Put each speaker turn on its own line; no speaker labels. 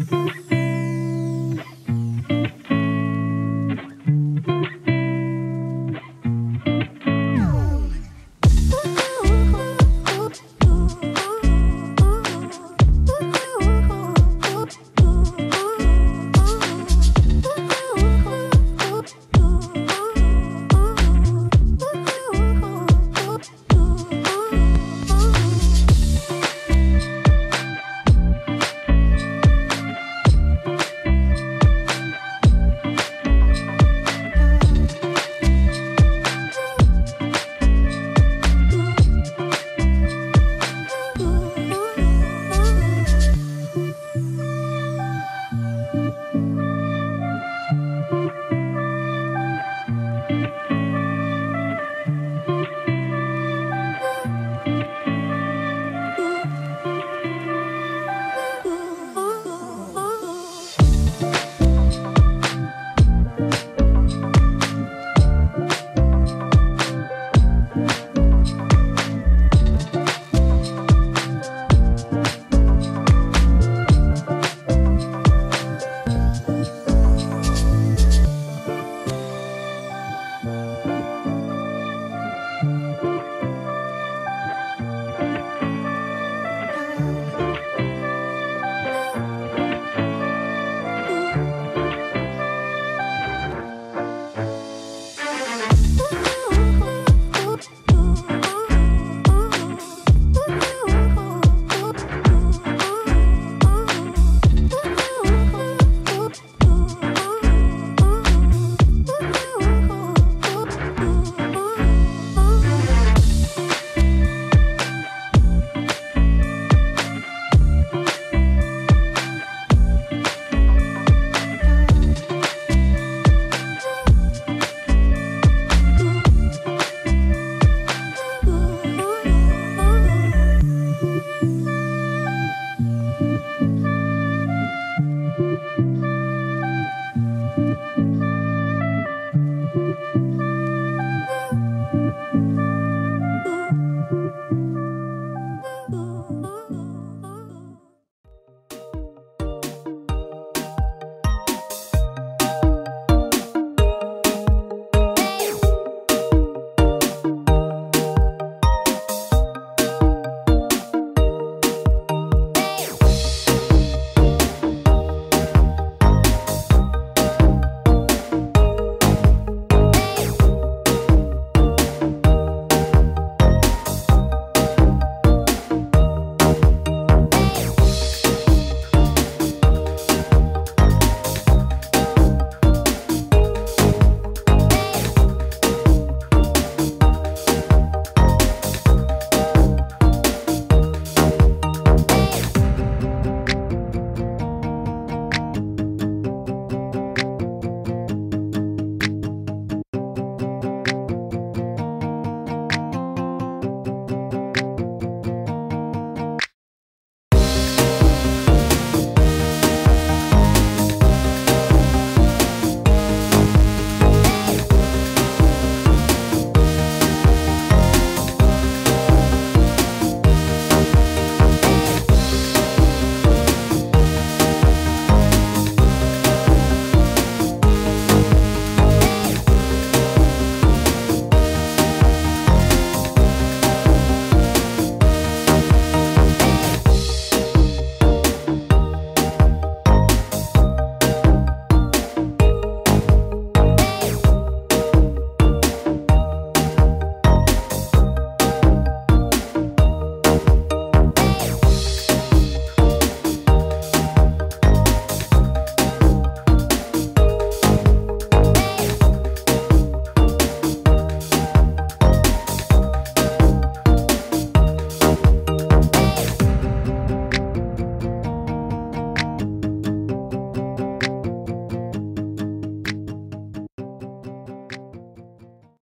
Mm-hmm.